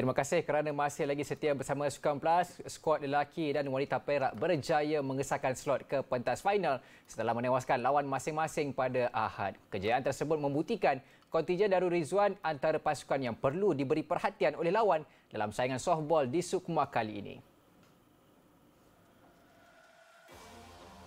terima kasih kerana masih lagi setia bersama Sukan Plus. Skuad lelaki dan wanita Perak berjaya mengesahkan slot ke pentas final setelah menewaskan lawan masing-masing pada Ahad. Kejayaan tersebut membuktikan kontijen Darul Rizwan antara pasukan yang perlu diberi perhatian oleh lawan dalam saingan softball di Sukma kali ini.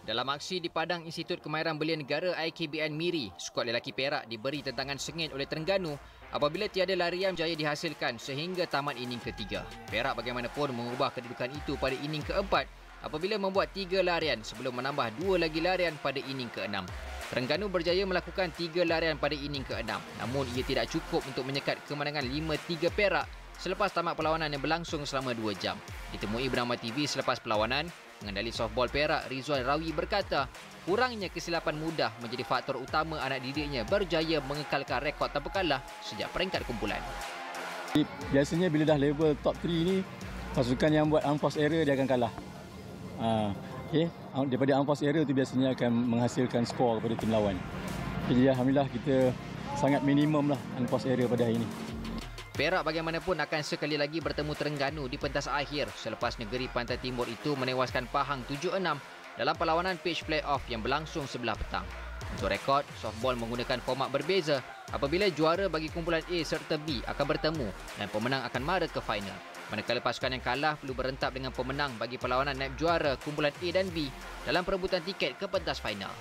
Dalam aksi di Padang Institut Kemahiran Belia Negara IKBN Miri, skuad lelaki Perak diberi tentangan sengit oleh Terengganu apabila tiada larian jaya dihasilkan sehingga tamat ining ketiga. Perak bagaimanapun mengubah kedudukan itu pada ining keempat apabila membuat tiga larian sebelum menambah dua lagi larian pada ining keenam. Terengganu berjaya melakukan tiga larian pada ining keenam namun ia tidak cukup untuk menyekat kemenangan 5-3 Perak selepas tamat perlawanan yang berlangsung selama dua jam. Ditemui bernama TV selepas perlawanan, Pengendali softball Perak Rizwan Rawi berkata, kurangnya kesilapan mudah menjadi faktor utama anak didiknya berjaya mengekalkan rekod tanpa kalah sejak peringkat kumpulan. Biasanya bila dah level top 3 ni, pasukan yang buat unforced error dia akan kalah. Ha, okay. Daripada unforced error tu biasanya akan menghasilkan skor kepada tim lawan. Jadi Alhamdulillah kita sangat minimum lah unforced error pada hari ini. Perak bagaimanapun akan sekali lagi bertemu Terengganu di pentas akhir selepas negeri Pantai Timur itu menewaskan Pahang 7-6 dalam perlawanan pitch play-off yang berlangsung sebelah petang. Untuk rekod, softball menggunakan format berbeza apabila juara bagi kumpulan A serta B akan bertemu dan pemenang akan mara ke final. Manakala pasukan yang kalah perlu berentap dengan pemenang bagi perlawanan naib juara kumpulan A dan B dalam perebutan tiket ke pentas final.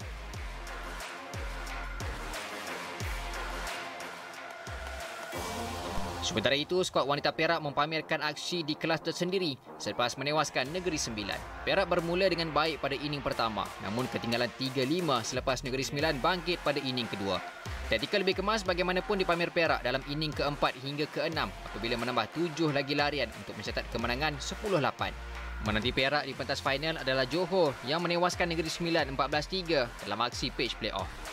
Sementara itu, skuad wanita Perak mempamerkan aksi di kelas tersendiri selepas menewaskan Negeri Sembilan. Perak bermula dengan baik pada ining pertama, namun ketinggalan 3-5 selepas Negeri Sembilan bangkit pada ining kedua. Taktikal lebih kemas bagaimanapun dipamer Perak dalam ining keempat hingga keenam apabila menambah tujuh lagi larian untuk mencatat kemenangan 10-8. Menanti Perak di pentas final adalah Johor yang menewaskan Negeri Sembilan 14-3 dalam aksi pitch play-off.